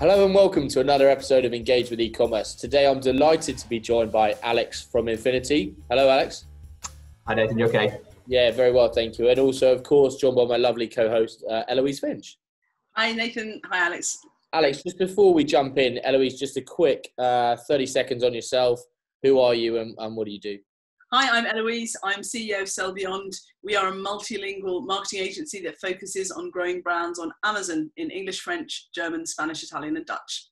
Hello and welcome to another episode of Engage with E-commerce. Today I'm delighted to be joined by Alex from Infinity. Hello, Alex. Hi, Nathan. You okay? Yeah, very well, thank you. And also, of course, joined by my lovely co-host uh, Heloise Finch. Hi, Nathan. Hi, Alex. Alex, just before we jump in, Heloise, just a quick uh, 30 seconds on yourself. Who are you and, and what do you do? Hi, I'm Heloise. I'm CEO of Sell Beyond. We are a multilingual marketing agency that focuses on growing brands on Amazon in English, French, German, Spanish, Italian, and Dutch.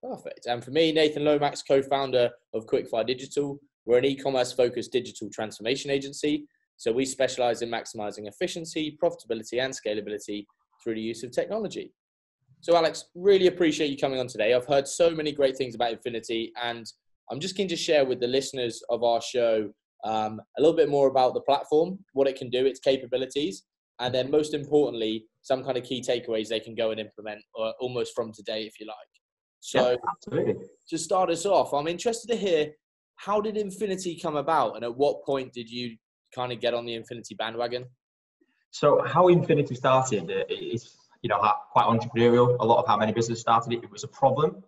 Perfect. And for me, Nathan Lomax, co founder of Quickfire Digital. We're an e commerce focused digital transformation agency. So we specialize in maximizing efficiency, profitability, and scalability through the use of technology. So, Alex, really appreciate you coming on today. I've heard so many great things about Infinity, and I'm just keen to share with the listeners of our show um, a little bit more about the platform, what it can do, its capabilities, and then most importantly, some kind of key takeaways they can go and implement uh, almost from today, if you like. So, yeah, to start us off, I'm interested to hear how did Infinity come about, and at what point did you kind of get on the Infinity bandwagon? So, how Infinity started uh, is, you know, quite entrepreneurial. A lot of how many businesses started it, it was a problem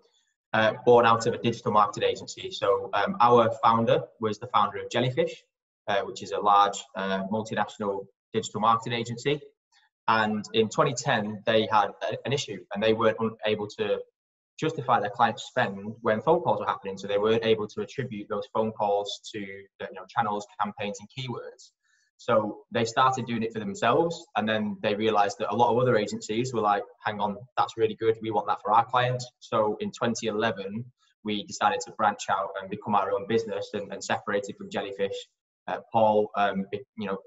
uh, born out of a digital marketing agency. So um, our founder was the founder of Jellyfish, uh, which is a large uh, multinational digital marketing agency. And in 2010, they had a, an issue and they weren't able to justify their client spend when phone calls were happening. So they weren't able to attribute those phone calls to you know, channels, campaigns, and keywords. So they started doing it for themselves, and then they realized that a lot of other agencies were like, "Hang on, that's really good. We want that for our clients." So in 2011, we decided to branch out and become our own business and, and separated from Jellyfish. Uh, Paul, um, you know,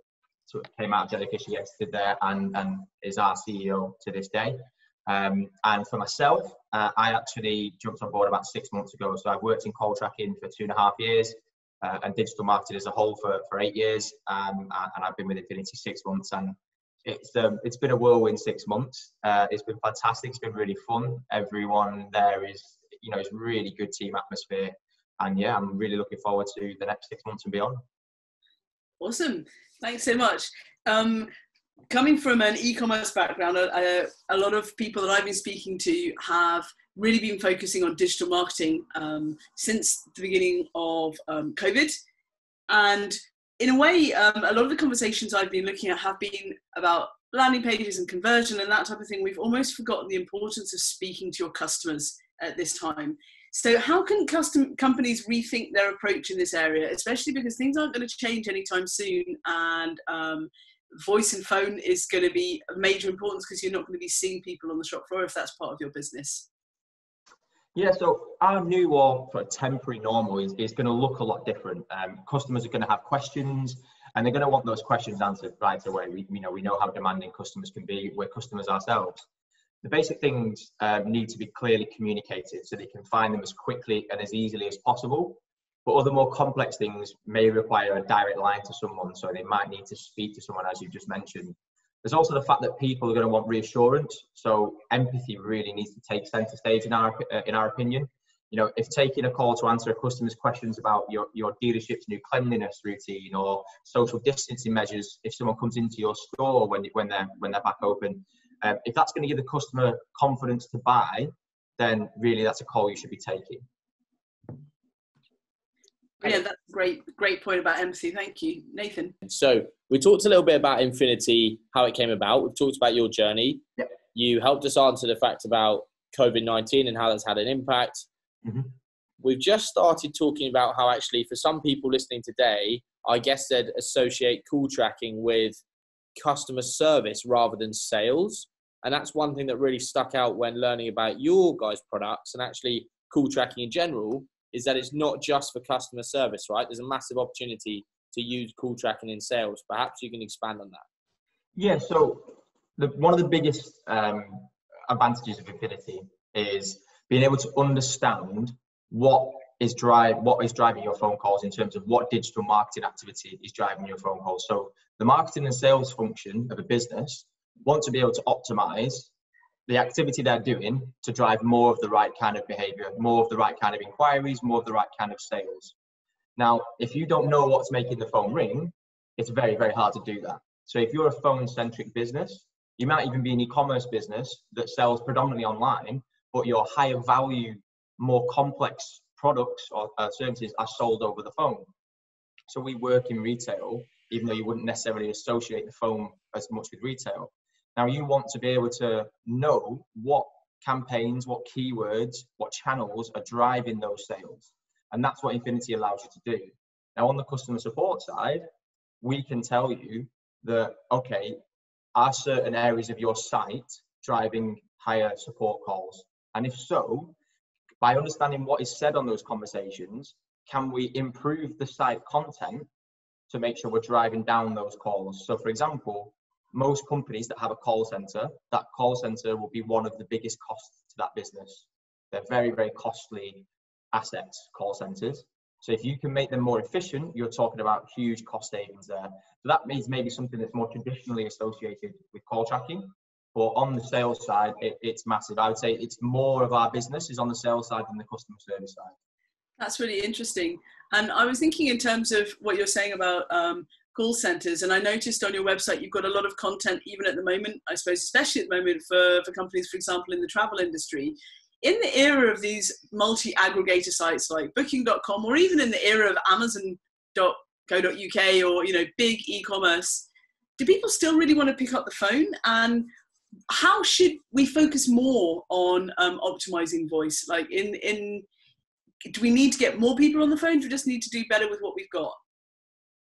sort of came out of Jellyfish, exited there, and and is our CEO to this day. Um, and for myself, uh, I actually jumped on board about six months ago. So I've worked in call tracking for two and a half years uh, and digital marketing as a whole for, for eight years. Um, and I've been with Infinity six months, and it's um, it's been a whirlwind six months. Uh, it's been fantastic. It's been really fun. Everyone there is, you know, it's really good team atmosphere, and yeah, I'm really looking forward to the next six months and beyond. Awesome. Thanks so much. Um, coming from an e-commerce background, a, a, lot of people that I've been speaking to have really been focusing on digital marketing um, since the beginning of um, COVID. And in a way, um, a lot of the conversations I've been looking at have been about landing pages and conversion and that type of thing. We've almost forgotten the importance of speaking to your customers at this time. So, how can custom companies rethink their approach in this area, especially because things aren't going to change anytime soon, and um, voice and phone is going to be of major importance because you're not going to be seeing people on the shop floor if that's part of your business. Yeah, so our new or sort of temporary normal is, is going to look a lot different. Um, customers are going to have questions and they're going to want those questions answered right away. We, you know, we know how demanding customers can be. We're customers ourselves. The basic things um, need to be clearly communicated so they can find them as quickly and as easily as possible. But other more complex things may require a direct line to someone, so they might need to speak to someone, as you just mentioned. There's also the fact that people are going to want reassurance, so empathy really needs to take centre stage in our uh, in our opinion. You know, if taking a call to answer a customer's questions about your, your dealership's new cleanliness routine or social distancing measures, if someone comes into your store when when they're when they're back open, um, if that's going to give the customer confidence to buy, then really that's a call you should be taking. Yeah, that's a great, great point about empathy. Thank you, Nathan. So we talked a little bit about Infinity, how it came about. We've talked about your journey. Yep. You helped us answer the fact about COVID nineteen and how that's had an impact. Mm-hmm. We've just started talking about how actually, for some people listening today, I guess they'd associate call tracking with customer service rather than sales. And that's one thing that really stuck out when learning about your guys' products and actually call tracking in general is that it's not just for customer service, right? There's a massive opportunity to use call tracking in sales. Perhaps you can expand on that. Yeah, so the, one of the biggest um, advantages of Infinity is being able to understand what is drive what is driving your phone calls in terms of what digital marketing activity is driving your phone calls. So the marketing and sales function of a business want to be able to optimize the activity they're doing to drive more of the right kind of behavior, more of the right kind of inquiries, more of the right kind of sales. Now, if you don't know what's making the phone ring, it's very, very hard to do that. So if you're a phone centric business, you might even be an e commerce business that sells predominantly online, but your higher value, more complex products or uh, services are sold over the phone. So we work in retail, even though you wouldn't necessarily associate the phone as much with retail. Now you want to be able to know what campaigns, what keywords, what channels are driving those sales. And that's what Infinity allows you to do. Now, on the customer support side, we can tell you that, okay, are certain areas of your site driving higher support calls? And if so, by understanding what is said on those conversations, can we improve the site content to make sure we're driving down those calls? So, for example, most companies that have a call center, that call center will be one of the biggest costs to that business. They're very, very costly assets, call centers. So if you can make them more efficient, you're talking about huge cost savings there. So that means maybe something that's more traditionally associated with call tracking. But on the sales side, it, it's massive. I would say it's more of our business is on the sales side than the customer service side. That's really interesting. And I was thinking in terms of what you're saying about um, call centers, and I noticed on your website you've got a lot of content, even at the moment, I suppose, especially at the moment for, for companies, for example, in the travel industry. In the era of these multi aggregator sites like booking.com, or even in the era of amazon.co.uk or you know big e commerce, do people still really want to pick up the phone? And how should we focus more on um, optimizing voice? Like in in do we need to get more people on the phone? Do we just need to do better with what we've got?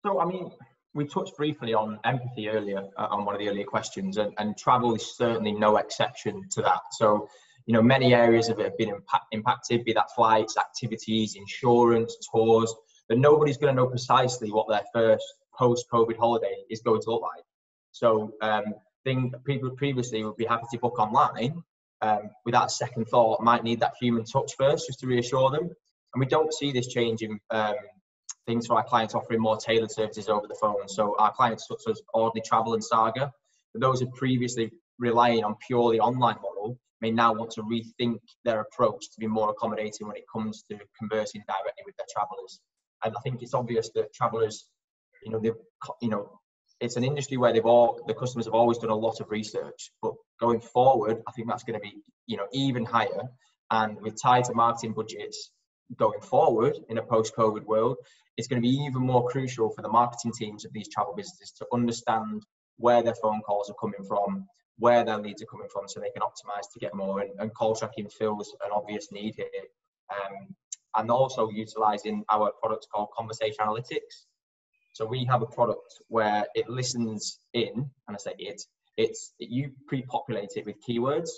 So I mean, we touched briefly on empathy earlier uh, on one of the earlier questions, and, and travel is certainly no exception to that. So you know, many areas of it have been impact, impacted, be that flights, activities, insurance, tours, but nobody's going to know precisely what their first post-COVID holiday is going to look like. So um, think people previously would be happy to book online um, without second thought, might need that human touch first just to reassure them. And we don't see this changing um, things for our clients offering more tailored services over the phone. So our clients such as Audley Travel and Saga, those who previously relying on purely online model may now want to rethink their approach to be more accommodating when it comes to conversing directly with their travelers. And I think it's obvious that travelers, you know, they you know, it's an industry where they've all the customers have always done a lot of research, but going forward, I think that's going to be you know even higher. And with tighter marketing budgets going forward in a post-COVID world, it's going to be even more crucial for the marketing teams of these travel businesses to understand where their phone calls are coming from, where their leads are coming from, so they can optimize to get more. And, and call tracking fills an obvious need here. Um, and also utilizing our product called Conversation Analytics. So we have a product where it listens in, and I say it, it's you pre-populate it with keywords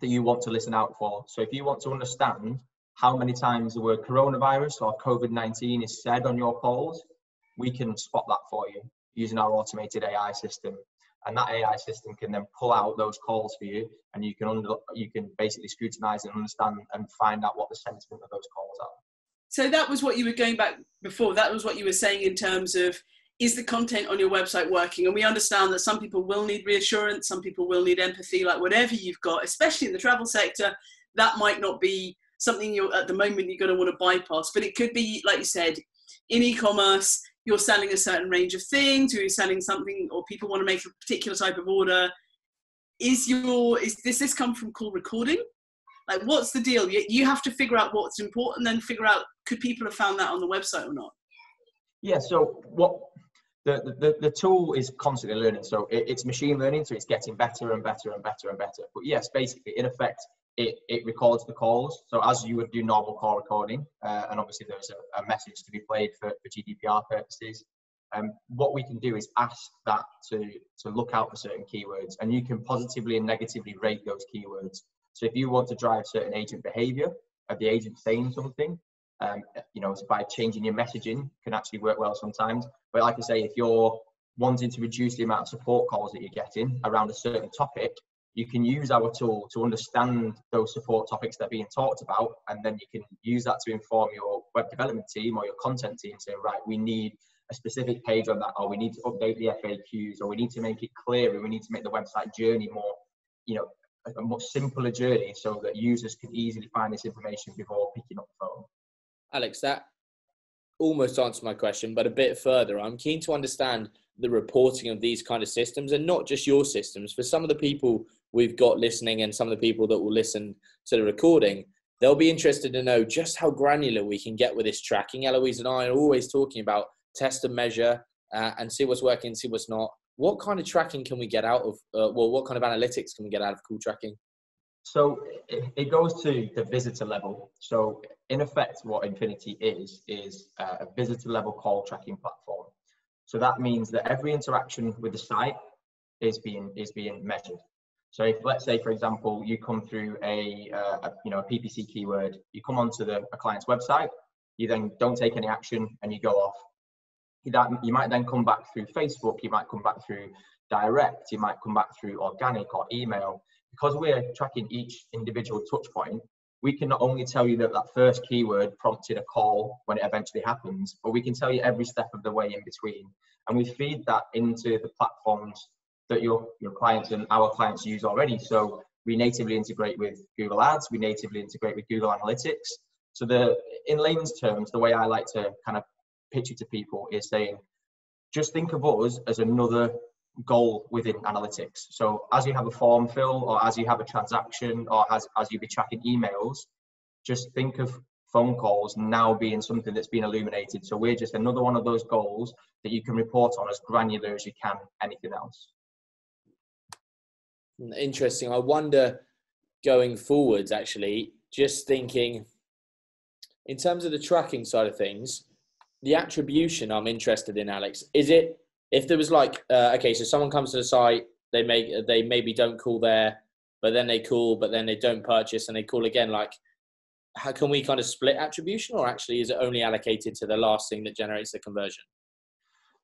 that you want to listen out for. So if you want to understand how many times the word coronavirus or COVID-19 is said on your calls, we can spot that for you using our automated AI system. And that AI system can then pull out those calls for you, and you can under, you can basically scrutinize and understand and find out what the sentiment of those calls are. So that was what you were going back before. That was what you were saying in terms of is the content on your website working? And we understand that some people will need reassurance, some people will need empathy, like whatever you've got, especially in the travel sector, that might not be something you're at the moment you're going to want to bypass. But it could be, like you said, in e-commerce, you're selling a certain range of things, or you're selling something, or people want to make a particular type of order. Is your is does this come from call recording? Like, what's the deal? You, you have to figure out what's important, then figure out could people have found that on the website or not. Yeah. So what the, the, the tool is constantly learning. So it, it's machine learning, so it's getting better and better and better and better. But yes, basically, in effect, it, it records the calls. So as you would do normal call recording, uh, and obviously there's a, a, message to be played for, for GDPR purposes. Um, what we can do is ask that to, to look out for certain keywords, and you can positively and negatively rate those keywords. So if you want to drive certain agent behavior of the agent saying something, um, you know, by changing your messaging can actually work well sometimes. But like I say, if you're wanting to reduce the amount of support calls that you're getting around a certain topic, you can use our tool to understand those support topics that are being talked about, and then you can use that to inform your web development team or your content team. Say, right, we need a specific page on that, or we need to update the FAQs, or we need to make it clearer. We need to make the website journey more, you know, a much simpler journey so that users can easily find this information before picking up the phone. Alex, that almost answered my question, but a bit further. I'm keen to understand the reporting of these kind of systems and not just your systems. For some of the people we've got listening and some of the people that will listen to the recording, they'll be interested to know just how granular we can get with this tracking. Heloise and I are always talking about test and measure uh, and see what's working, see what's not. What kind of tracking can we get out of, uh, well, what kind of analytics can we get out of call tracking? So it goes to the visitor level. So in effect, what Infinity is, is a visitor level call tracking platform. So that means that every interaction with the site is being, is being measured. So if let's say, for example, you come through a, uh, a you know a PPC keyword, you come onto the a client's website, you then don't take any action and you go off. That, you might then come back through Facebook, you might come back through direct, you might come back through organic or email. Because we're tracking each individual touch point, we can not only tell you that that first keyword prompted a call when it eventually happens, but we can tell you every step of the way in between. And we feed that into the platforms that your, your clients and our clients use already. So we natively integrate with Google Ads, we natively integrate with Google Analytics. So the in layman's terms, the way I like to kind of pitch it to people is saying, just think of us as another goal within analytics. So as you have a form fill or as you have a transaction or as, as you be tracking emails, just think of phone calls now being something that's been illuminated. So we're just another one of those goals that you can report on as granular as you can anything else. Interesting. I wonder going forwards, actually, just thinking in terms of the tracking side of things, the attribution I'm interested in, Alex. Is it if there was like, uh, okay, so someone comes to the site, they make they maybe don't call there, but then they call, but then they don't purchase, and they call again. Like, how can we kind of split attribution, or actually is it only allocated to the last thing that generates the conversion?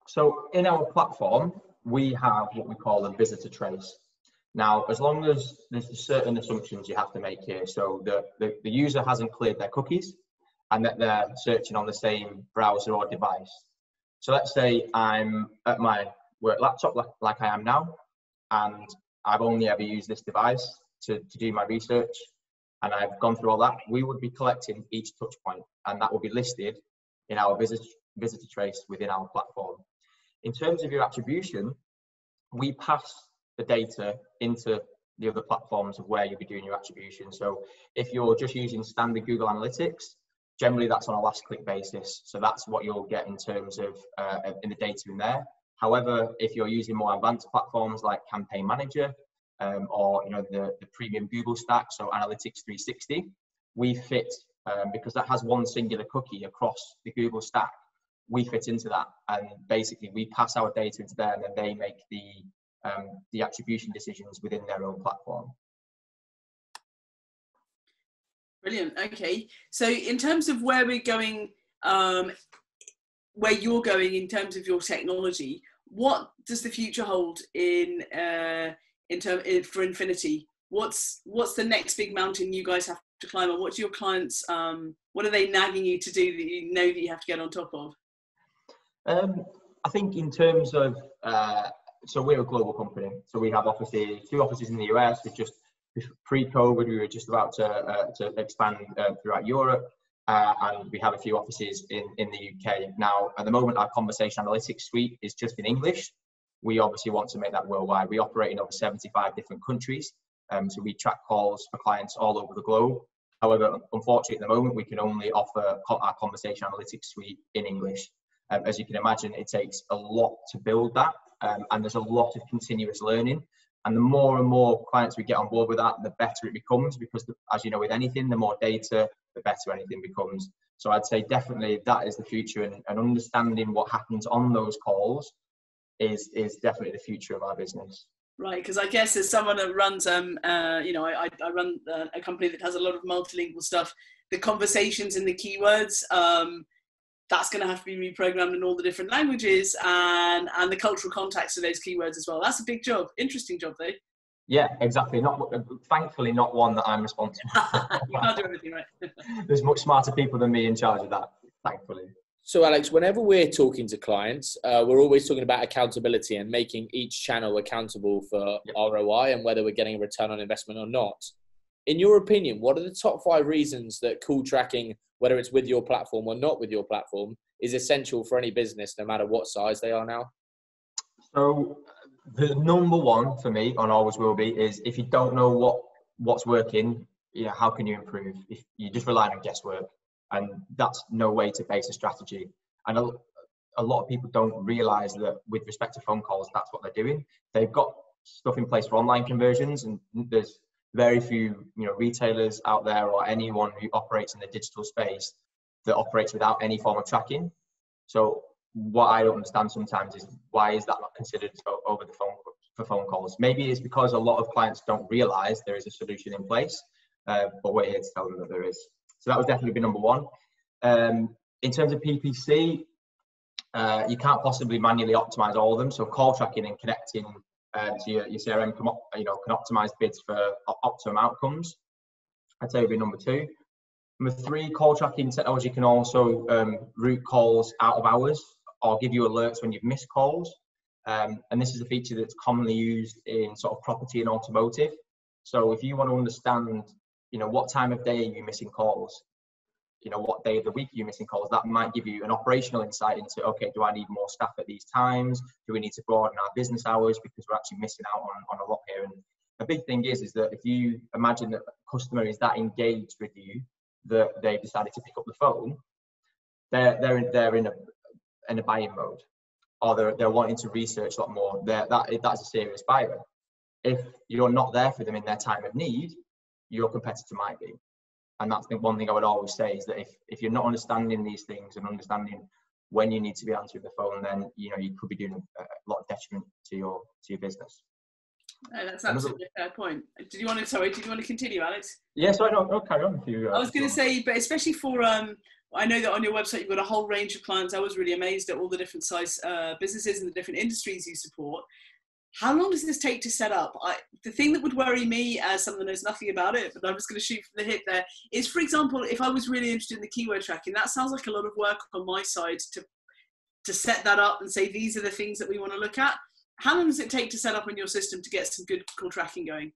So in our platform, we have what we call a visitor trace. Now, as long as there's certain assumptions you have to make here, so the, the, the user hasn't cleared their cookies and that they're searching on the same browser or device. So let's say I'm at my work laptop like, like I am now, and I've only ever used this device to, to do my research, and I've gone through all that, we would be collecting each touch point, and that will be listed in our visit, visitor trace within our platform. In terms of your attribution, we pass the data into the other platforms of where you'll be doing your attribution. So if you're just using standard Google Analytics, generally that's on a last click basis. So that's what you'll get in terms of uh, in the data in there. However, if you're using more advanced platforms like Campaign Manager um, or you know the, the premium Google stack, so Analytics 360, we fit um, because that has one singular cookie across the Google stack. We fit into that, and basically we pass our data into there, and then they make the um, the attribution decisions within their own platform. Brilliant. Okay. So, in terms of where we're going, um, where you're going in terms of your technology, what does the future hold in uh, in term in, for Infinity? What's what's the next big mountain you guys have to climb, or what do your clients? Um, what are they nagging you to do that you know that you have to get on top of? Um, I think in terms of uh, so we're a global company. So we have offices, two offices in the US. We just pre-COVID, we were just about to, uh, to expand uh, throughout Europe, uh, and we have a few offices in, in the UK. Now, at the moment, our conversation analytics suite is just in English. We obviously want to make that worldwide. We operate in over 75 different countries, um, so we track calls for clients all over the globe. However, unfortunately, at the moment, we can only offer our conversation analytics suite in English. Um, as you can imagine, it takes a lot to build that um, and there's a lot of continuous learning. And the more and more clients we get on board with that, the better it becomes because, the, as you know, with anything, the more data, the better anything becomes. So I'd say definitely that is the future, and, and understanding what happens on those calls is is definitely the future of our business. Right, because I guess as someone that runs, um, uh, you know, I, I run uh, a company that has a lot of multilingual stuff. The conversations and the keywords, um, that's going to have to be reprogrammed in all the different languages and and the cultural context of those keywords as well. That's a big job. Interesting job, though. Yeah, exactly. Not thankfully not one that I'm responsible. you can't do everything right. There's much smarter people than me in charge of that. Thankfully. So, Alex, whenever we're talking to clients, uh, we're always talking about accountability and making each channel accountable for yep. ROI and whether we're getting a return on investment or not. In your opinion, what are the top five reasons that call tracking whether it's with your platform or not with your platform, is essential for any business, no matter what size they are now? So, the number one for me, and always will be, is if you don't know what what's working, you know, how can you improve? If you just rely on guesswork, and that's no way to base a strategy. And a, a lot of people don't realize that with respect to phone calls, that's what they're doing. They've got stuff in place for online conversions, and there's very few, you know, retailers out there or anyone who operates in the digital space that operates without any form of tracking. So what I don't understand sometimes is why is that not considered over the phone for phone calls? Maybe it's because a lot of clients don't realize there is a solution in place, uh, but we're here to tell them that there is. So that would definitely be number one. Um, in terms of PPC, uh, you can't possibly manually optimize all of them. So call tracking and connecting um, to your, your CRM can, you know, can optimize bids for optimum outcomes. I'd say would be number two. Number three, call tracking technology can also um, route calls out of hours or give you alerts when you've missed calls. Um, and this is a feature that's commonly used in sort of property and automotive. So if you want to understand, you know, what time of day are you missing calls? You know, what day of the week you're missing calls? That might give you an operational insight into, okay, do I need more staff at these times? Do we need to broaden our business hours because we're actually missing out on, on a lot here? And the big thing is, is that if you imagine that a customer is that engaged with you that they've decided to pick up the phone, they're, they're, in, they're in a, in a buying mode or they're, they're wanting to research a lot more, they're, that, that's a serious buyer. If you're not there for them in their time of need, your competitor might be. And that's the one thing I would always say is that if, if you're not understanding these things and understanding when you need to be answering the phone, then you know you could be doing a, lot of detriment to your to your business. No, that's absolutely a fair point. Did you want to? Sorry, did you want to continue, Alex? Yes, yeah, so I don't. I'll carry on if you. Uh, I was going to say, but especially for um, I know that on your website you've got a whole range of clients. I was really amazed at all the different size uh, businesses and the different industries you support. How long does this take to set up? I, the thing that would worry me as someone that knows nothing about it, but I'm just going to shoot from the hip there, is for example, if I was really interested in the keyword tracking, that sounds like a lot of work on my side to to set that up and say these are the things that we want to look at. How long does it take to set up in your system to get some good call tracking going?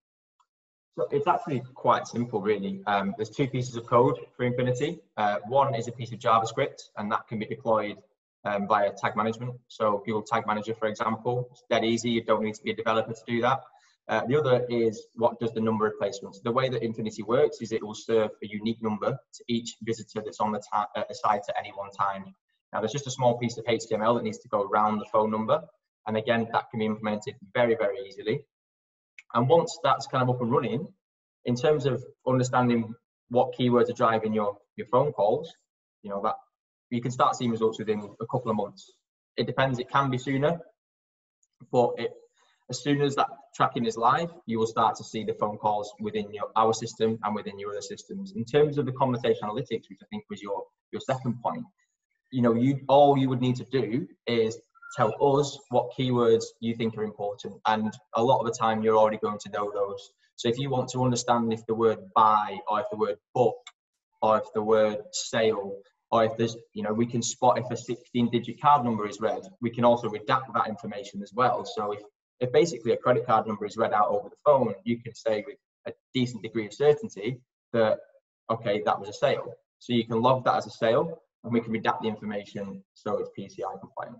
So it's actually quite simple, really. Um, there's two pieces of code for Infinity. Uh, one is a piece of JavaScript, and that can be deployed um, via tag management. So Google Tag Manager, for example, it's dead easy. You don't need to be a developer to do that. Uh, the other is what does the number replacements. The way that Infinity works is it will serve a unique number to each visitor that's on the, uh, the site at any one time. Now, there's just a small piece of HTML that needs to go around the phone number. And again, that can be implemented very, very easily. And once that's kind of up and running, in terms of understanding what keywords are driving your, your phone calls, you know, that you can start seeing results within a couple of months. It depends, it can be sooner, but it, as soon as that tracking is live, you will start to see the phone calls within your our system and within your other systems. In terms of the conversation analytics, which I think was your your second point, you know, you all you would need to do is tell us what keywords you think are important. And a lot of the time, you're already going to know those. So if you want to understand if the word buy or if the word book or if the word sale or if there's, you know, we can spot if a 16 digit card number is read, we can also redact that information as well. So if, if basically a credit card number is read out over the phone, you can say with a decent degree of certainty that, okay, that was a sale. So you can log that as a sale and we can redact the information so it's PCI compliant.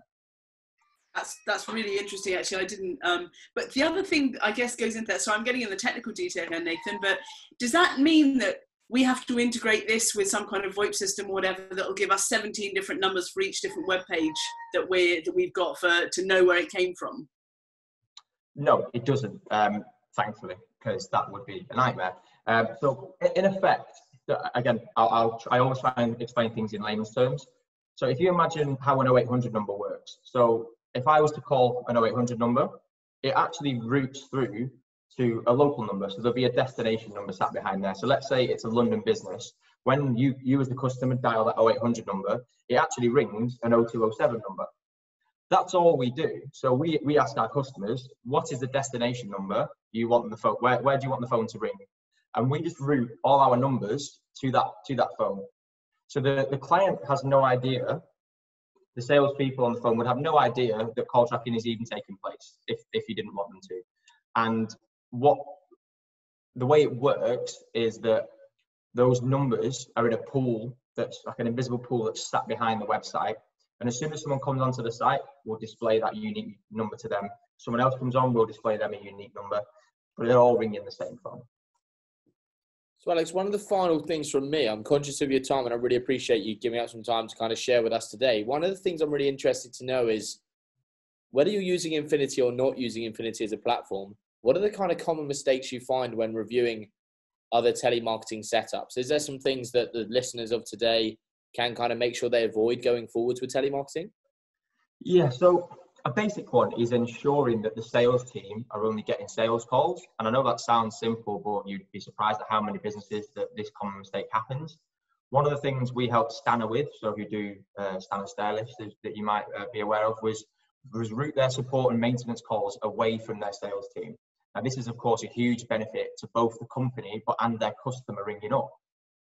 That's that's really interesting. Actually, I didn't. Um, but the other thing, I guess, goes into that. So I'm getting in the technical detail here, Nathan. But does that mean that we have to integrate this with some kind of VoIP system or whatever that will give us 17 different numbers for each different web page that we that we've got for to know where it came from? No, it doesn't. Um, thankfully, because that would be a nightmare. Um, so, in effect, again, I'll, I'll I always try and explain things in layman's terms. So, if you imagine how an 0800 number works, so if I was to call an 0800 number, it actually routes through to a local number. So there'll be a destination number sat behind there. So let's say it's a London business. When you, you as the customer dial that 0800 number, it actually rings an 0207 number. That's all we do. So we, we ask our customers, what is the destination number you want the phone? Where, where do you want the phone to ring? And we just route all our numbers to that to that phone. So the, the client has no idea the salespeople on the phone would have no idea that call tracking is even taking place if, if you didn't want them to. And what the way it works is that those numbers are in a pool that's like an invisible pool that's sat behind the website. And as soon as someone comes onto the site, we'll display that unique number to them Someone else comes on, we'll display them a unique number, but they're all ringing the same phone. So, Alex, one of the final things from me, I'm conscious of your time and I really appreciate you giving up some time to kind of share with us today. One of the things I'm really interested to know is whether you're using Infinity or not using Infinity as a platform, what are the kind of common mistakes you find when reviewing other telemarketing setups? Is there some things that the listeners of today can kind of make sure they avoid going forwards with telemarketing? Yeah, so a basic one is ensuring that the sales team are only getting sales calls. And I know that sounds simple, but you'd be surprised at how many businesses that this common mistake happens. One of the things we helped Stannah with, so if you do uh, Stannah stairlifts that you might uh, be aware of, was, was route their support and maintenance calls away from their sales team. Now, this is, of course, a huge benefit to both the company but and their customer ringing up.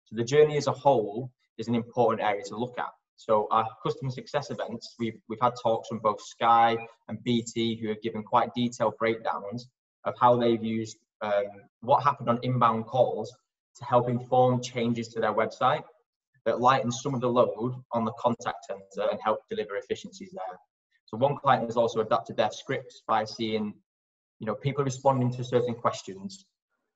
So the journey as a whole is an important area to look at. So our customer success events, we've, we've had talks from both Sky and BT who have given quite detailed breakdowns of how they've used um, what happened on inbound calls to help inform changes to their website that lighten some of the load on the contact center and help deliver efficiencies there. So one client has also adapted their scripts by seeing, you know, people responding to certain questions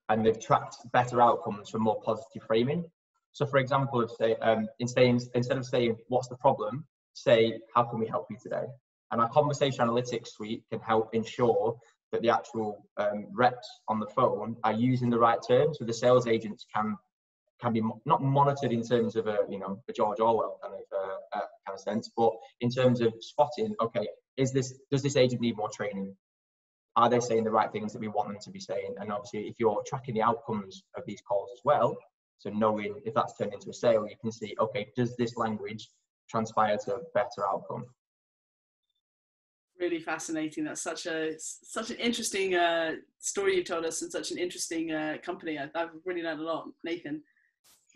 and they've tracked better outcomes from more positive framing. So, for example, if say um, instead of saying "What's the problem?" say "How can we help you today?" And our conversation analytics suite can help ensure that the actual um, reps on the phone are using the right terms, so the sales agents can can be mo- not monitored in terms of a you know a George Orwell kind of uh, uh, kind of sense, but in terms of spotting. Okay, is this does this agent need more training? Are they saying the right things that we want them to be saying? And obviously, if you're tracking the outcomes of these calls as well, so knowing if that's turned into a sale, you can see, okay, does this language transpire to a better outcome? Really fascinating. That's such a such an interesting uh, story you told us, and such an interesting uh, company. I, I've really learned a lot, Nathan.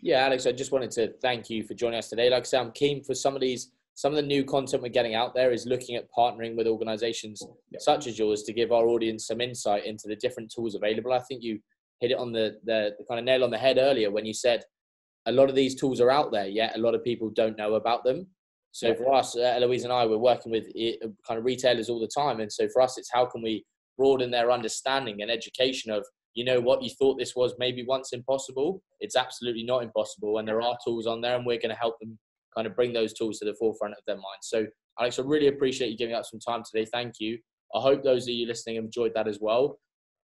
Yeah, Alex, I just wanted to thank you for joining us today. Like I said, I'm keen for some of these, some of the new content we're getting out there is looking at partnering with organizations such as yours to give our audience some insight into the different tools available. I think you hit it on the, the, the kind of nail on the head earlier when you said a lot of these tools are out there, yet a lot of people don't know about them. So for us, uh, Heloise and I, we're working with uh, kind of retailers all the time, and so for us, it's how can we broaden their understanding and education of you know what you thought this was maybe once impossible? It's absolutely not impossible. And there are tools on there and we're going to help them kind of bring those tools to the forefront of their mind so alex i really appreciate you giving up some time today thank you i hope those of you listening enjoyed that as well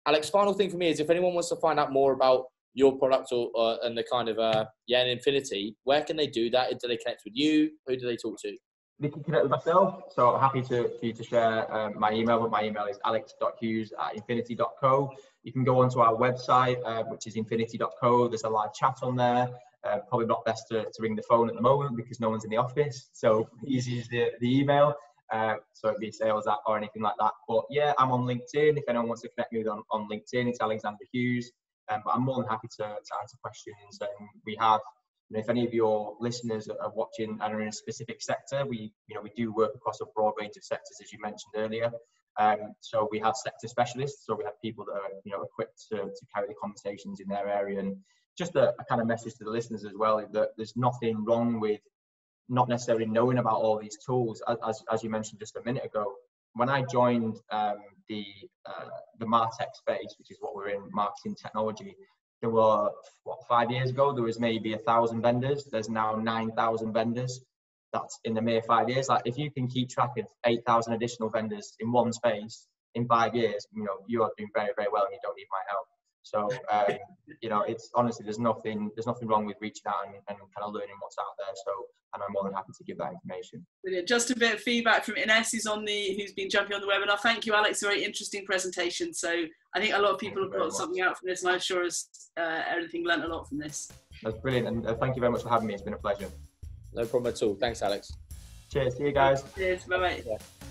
Alex, final thing for me is if anyone wants to find out more about your product or, uh, and the kind of uh, yeah, Infinity, where can they do that? Do they connect with you? Who do they talk to? They can connect with myself. So I'm happy to for you to share um, my email. But my email is alex.hughes at infinity.co. You can go onto our website, uh, which is infinity.co. There's a live chat on there. Uh, probably not best to, to ring the phone at the moment because no one's in the office. So easy use the, the email. Uh, so it'd be sales app or anything like that. But yeah, I'm on LinkedIn. If anyone wants to connect me on, on LinkedIn, it's Alexander Hughes. Um, but I'm more than happy to, to answer questions. And we have, you know, if any of your listeners are watching and are in a specific sector, we, you know, we do work across a broad range of sectors, as you mentioned earlier. Um, so we have sector specialists. So we have people that are, you know, equipped to, to carry the conversations in their area. And just a, a kind of message to the listeners as well that there's nothing wrong with not necessarily knowing about all these tools. As, as you mentioned just a minute ago, when I joined um, the uh, the Martech space, which is what we're in, marketing technology, there were what five years ago there was maybe a thousand vendors. There's now nine thousand vendors. That's in the mere five years. Like if you can keep track of eight thousand additional vendors in one space in five years, you know you are doing very very well, and you don't need my help. So um, you know, it's honestly there's nothing there's nothing wrong with reaching out and, and, kind of learning what's out there. So and I'm more than happy to give that information. Brilliant. Just a bit of feedback from Ines, who's on the who's been jumping on the webinar. Thank you, Alex. Very interesting presentation. So I think a lot of people have got much. something out from this, and I'm sure as uh, everything learned a lot from this. That's brilliant, and uh, thank you very much for having me. It's been a pleasure. No problem at all. Thanks, Alex. Cheers. See you guys. Cheers. Bye bye.